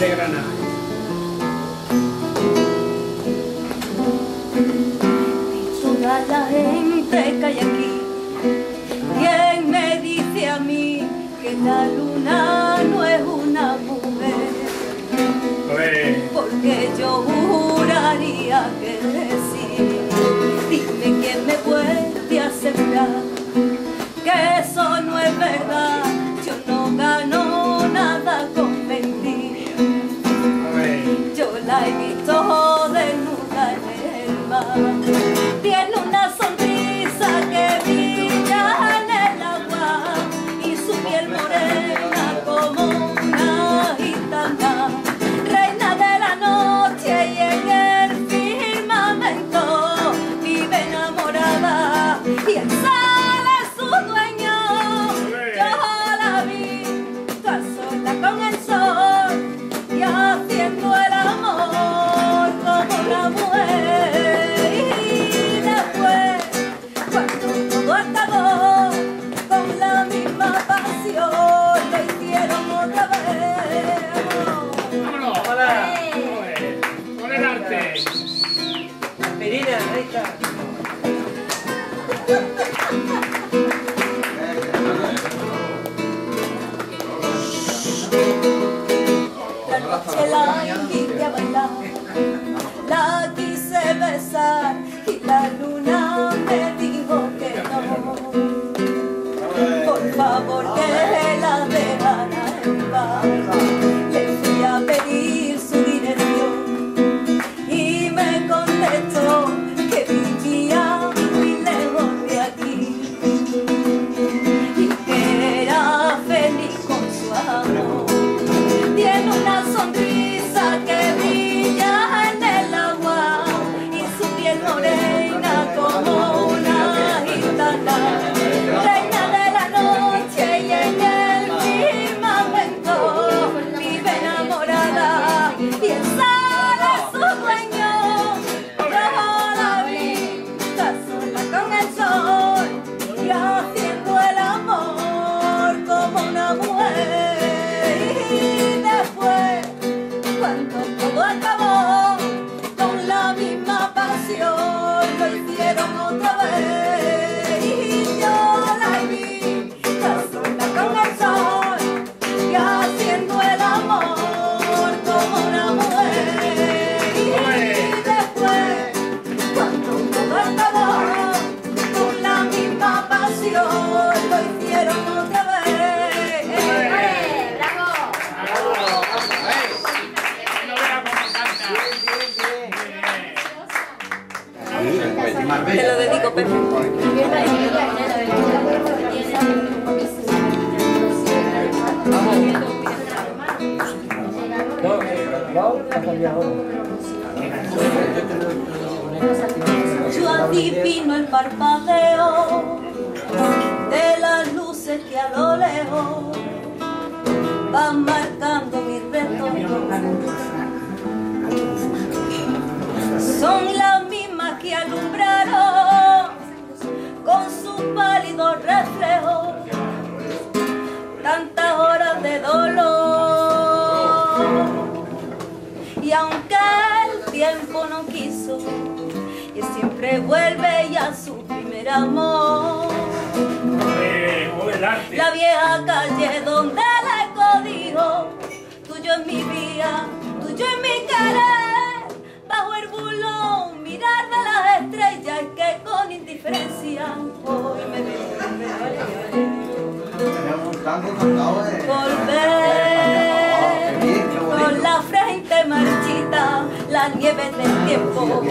de Granada. Toda la gente que hay aquí, ¿quién me dice a mí que la luna no es una mujer? Porque yo juraría que Está. la noche la invité a bailar la quise besar y la luna cuando parpadeo de las luces que a lo lejos van marcando mi retorno. Son las mismas que alumbraron con sus pálidos reflejos tantas horas de dolor. Y aunque el tiempo no quiso, y siempre vuelve ya su primer amor. La vieja calle donde el eco dijo, tuyo es mi vida, tuyo es mi querer. Bajo el bulón, mirar de las estrellas que con indiferencia hoy me ven. Un tango. Tiempo.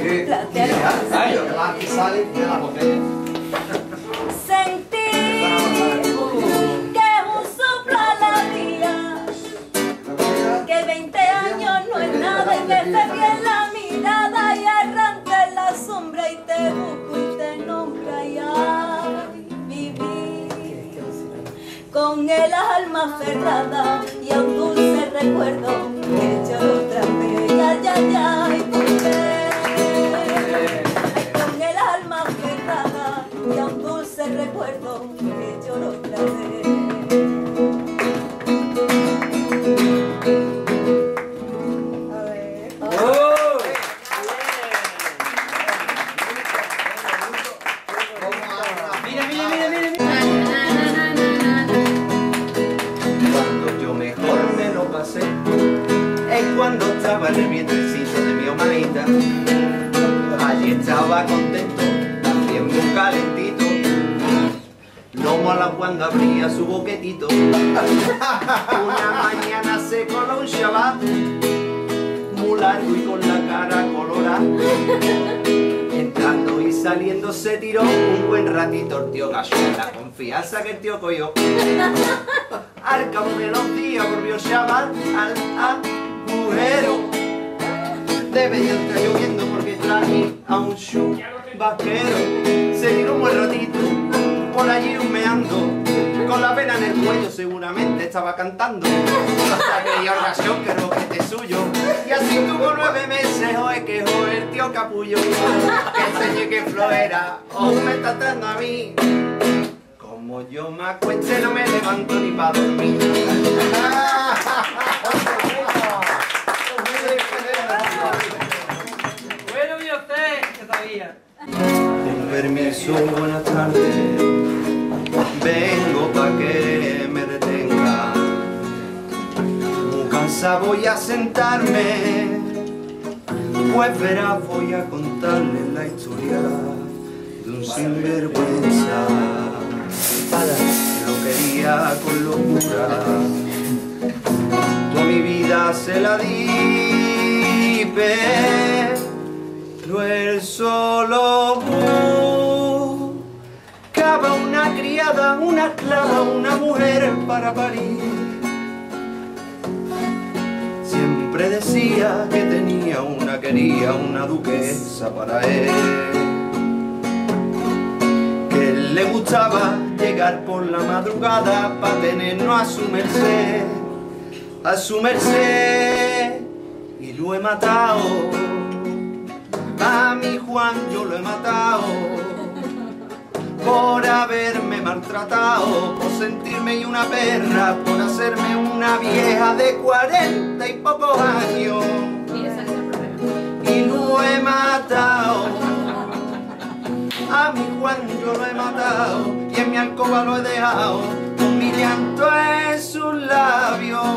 Aquí sale de la. Sentir que es un soplo alegría, que 20 años no es nada y que te bien la mirada y arranca en la sombra y te busco y te nombra y ay, vivir con el alma aferrada Lomo a la cuando abría su boquetito. Una mañana se coló un chaval, muy largo y con la cara colorada. Entrando y saliendo se tiró un buen ratito el tío gallo. La confianza que el tío cogió. Al cabo de los días volvió chaval al agujero. Debe de estar lloviendo porque traje a un show vaquero. Se tiró un buen ratito por allí humeando. Con la pena en el cuello seguramente estaba cantando. Hasta que dio ocasión que roquete suyo. Y así tuvo nueve meses, oe que joe el tío capullo. Que enseñe que flojera, o me está tratando a mí. Como yo me acueste no me levanto ni para dormir. Bueno, mire usted, que sabía. Con permiso, buenas tardes. Vengo pa' que me detenga. Muy cansado voy a sentarme. Pues verás, voy a contarle la historia de un sinvergüenza. Lo quería con locura. Toda mi vida se la di, pero él solo una esclava, una mujer para parir. Siempre decía que tenía una quería, una duquesa para él. Que él le gustaba llegar por la madrugada para tenernos a su merced, a su merced. Y lo he matado, a mi Juan yo lo he matado por haberme maltratado, por sentirme y una perra, por hacerme una vieja de cuarenta y pocos años. Y lo he matado. A mi Juan yo lo he matado y en mi alcoba lo he dejado con mi llanto en sus labios.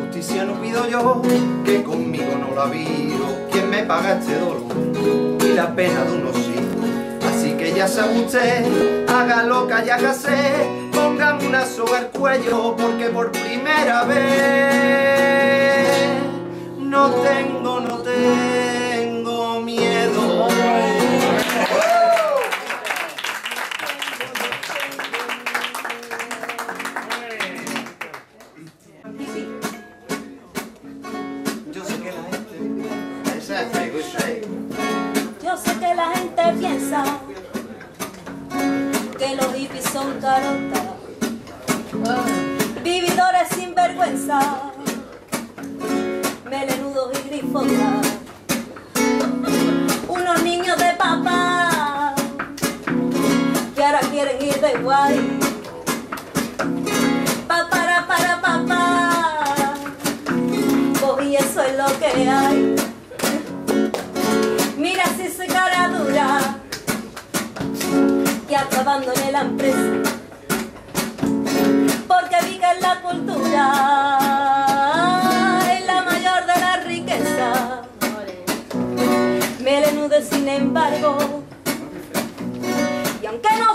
Justicia no pido yo, que conmigo no la viro. ¿Quién me paga este dolor y la pena de unos hijos? Que ya sabe usted, haga lo que haya que hacer, póngame una soga al cuello, porque por primera vez no tengo, no tengo miedo. Yo sé que la gente... Esa que los hippies son carotas, vividores sin vergüenza, melenudos y grifotas, unos niños de papá que ahora quieren ir de guay. Pa para para papá, pues y eso es lo que hay. En la empresa porque vi que en la cultura es la mayor de la riqueza. Melenude sin embargo y aunque no